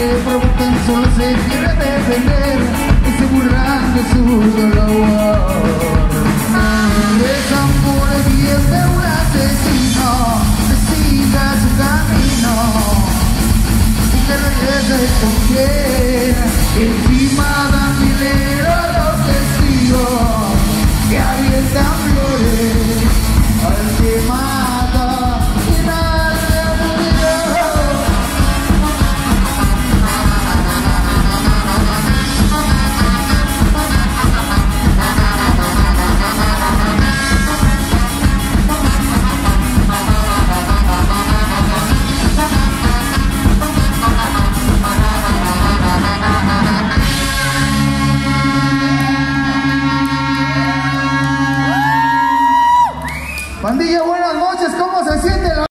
que provocan solo se quiere defender y se burlan de su dolor. Esa amor bien de un asesino que siga su camino y que regrese con